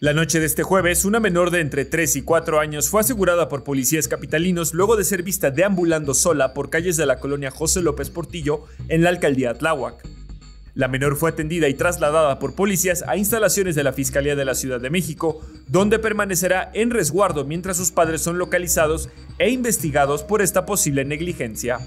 La noche de este jueves, una menor de entre 3 y 4 años fue asegurada por policías capitalinos luego de ser vista deambulando sola por calles de la colonia José López Portillo en la alcaldía Tláhuac. La menor fue atendida y trasladada por policías a instalaciones de la Fiscalía de la Ciudad de México, donde permanecerá en resguardo mientras sus padres son localizados e investigados por esta posible negligencia.